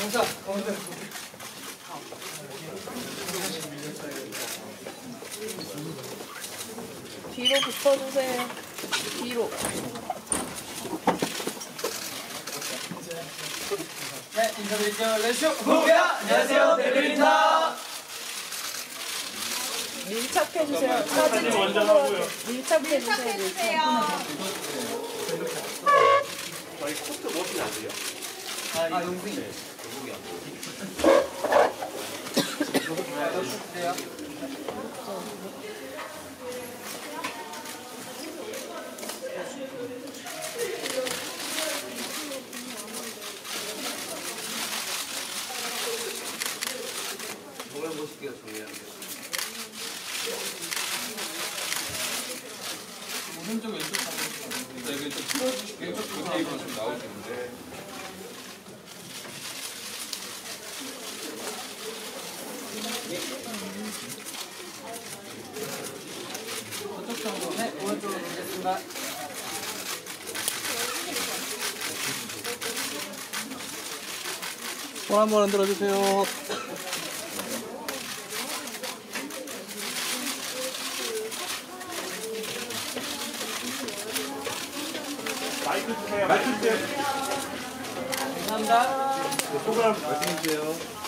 영사 가운데. 뒤로 붙어주세요. 뒤로. 네, 인사드릴게요. 렛쇼 후야 안녕하세요, 베르린다. 밀착해주세요. 사진 찍고요. 밀착해주세요. 저희 코트 멋이 나세요? 아, 용승이. 주세요. 정말 멋있게 정리하세요. 오른쪽 왼쪽 방향 이게 좀 틀어주시고 왼쪽 테이블로 좀 나오시는데 저쪽 정도. 네, 오른쪽으로 보겠습니다. 손 한번 흔들어 주세요. 마이크 주세요. 마이크 주세요. 감사합니다. 소감 말씀해 주세요.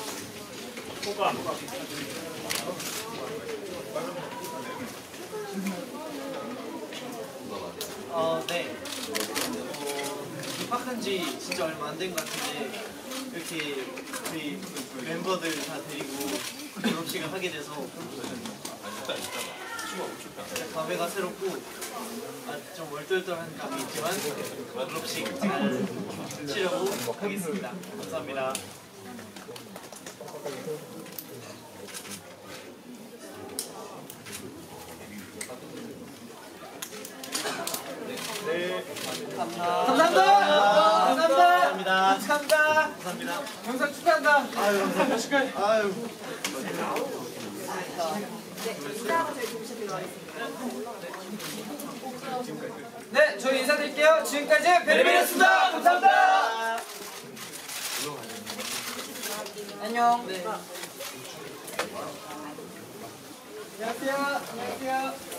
어, 네. 어, 입학한 지 진짜 얼마 안 된 것 같은데 이렇게 우리 멤버들 다 데리고 졸업식을 하게 돼서 감회가 새롭고 아, 좀 얼떨떨한 감이 있지만 졸업식 잘 치려고 하겠습니다. 감사합니다. 감사합니다. 감사합니다. 감사합니다. 축하합니다. 감사합니다. 영상 축하한다. 아유, 감사합니다. 아유. 네, 저희 인사드릴게요. 지금까지 베리베리였습니다. 감사합니다. 안녕. 네. 안녕하세요. 안녕하세요.